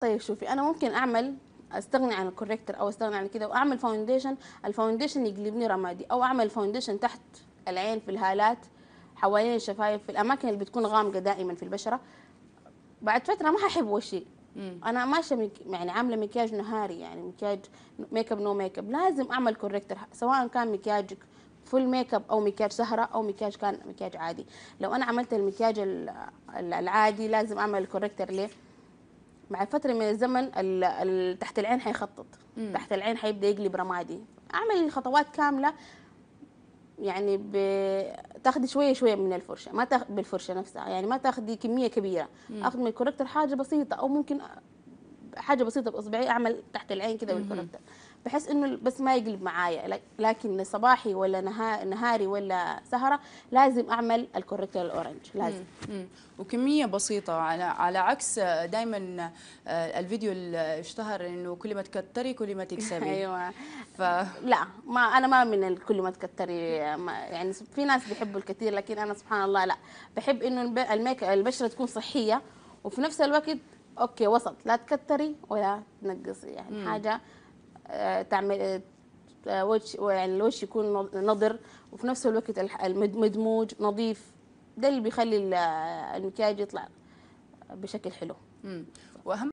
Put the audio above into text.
طيب شوفي أنا ممكن أعمل أستغني عن ال corrector أو أستغني عن كده وأعمل foundation ال foundation يقلبني رمادي أو أعمل foundation تحت العين في الهالات حوالين الشفايف في الأماكن اللي بتكون غامقة دائما في البشرة. بعد فترة ما ححب وشي. أنا ماشية مك... يعني عاملة مكياج نهاري يعني مكياج makeup no makeup لازم أعمل corrector سواء كان مكياج full makeup أو مكياج سهرة أو مكياج كان مكياج عادي. لو أنا عملت المكياج ال- ال- العادي لازم أعمل ال corrector ليه؟ مع فترة من الزمن ال... ال... تحت العين حيخطط. مم. تحت العين حيبدأ يقلب رمادي. أعمل خطوات كاملة يعني بتاخدي شوية شوية من الفرشة. ما تاخ... بالفرشة نفسها يعني ما تاخدي كمية كبيرة. أخذ من ال corrector حاجة بسيطة أو ممكن حاجة بسيطة بأصبعي أعمل تحت العين كده بال corrector بحس إنه بس ما يقلب معايا لك- لكن صباحي ولا نها... نهاري ولا سهرة لازم أعمل ال corrector ال orange لازم مم. وكمية بسيطة على على عكس دائما الفيديو اللي اشتهر إنه كل ما تكتري كل ما تكسبي أيوه ف لا ما أنا ما من كل ما تكتري ما يعني في ناس بيحبوا الكثير لكن أنا سبحان الله لا بحب إنه ال make البشرة تكون صحية وفي نفس الوقت okay وسط لا تكتري ولا تنقصي يعني مم. حاجة آه، تعمل آه، وجه يعني الوجه يكون نض- نضر وفي نفس الوقت مدموج نظيف ده اللي بيخلي ال- المكياج يطلع بشكل حلو. وأهم